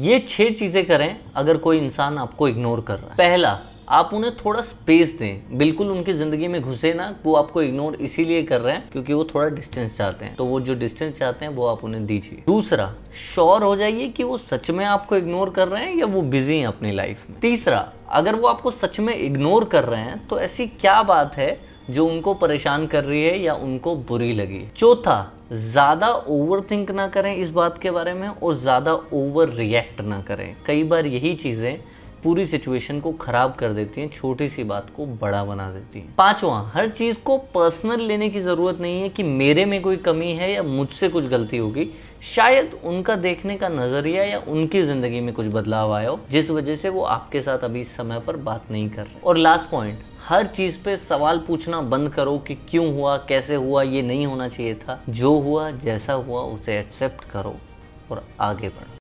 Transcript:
ये छह चीज़ें करें अगर कोई इंसान आपको इग्नोर कर रहा है। पहला, आप उन्हें थोड़ा स्पेस दें। बिल्कुल उनकी ज़िंदगी में घुसे ना, वो आपको इग्नोर इसीलिए कर रहे हैं क्योंकि वो थोड़ा डिस्टेंस चाहते हैं। तो वो जो डिस्टेंस चाहते हैं, वो आप उन्हें दीजिए। दूसरा श्योर हो जाइए कि वो सच में आपको इग्नोर कर रहे हैं या वो बिज़ी हैं अपनी लाइफ में। तीसरा, अगर वो आपको सच में इग्नोर कर रहे हैं तो ऐसी क्या बात है जो उनको परेशान कर रही है या उनको बुरी लगी चौथा ज़्यादा ओवर थिंक ना करें इस बात के बारे में और ज़्यादा ओवर रिएक्ट ना करें। कई बार यही चीज़ें पूरी सिचुएशन को खराब कर देती हैं, छोटी सी बात को बड़ा बना देती हैं। पांचवा, हर चीज़ को पर्सनल लेने की ज़रूरत नहीं है कि मेरे में कोई कमी है या मुझसे कुछ गलती होगी। शायद उनका देखने का नज़रिया या उनकी ज़िंदगी में कुछ बदलाव आया हो, जिस वजह से वो आपके साथ अभी इस समय पर बात नहीं कर रहे। और लास्ट पॉइंट हर चीज़ पे सवाल पूछना बंद करो कि क्यों हुआ, कैसे हुआ, ये नहीं होना चाहिए था। जो हुआ, जैसा हुआ, उसे एक्सेप्ट करो और आगे बढ़ो।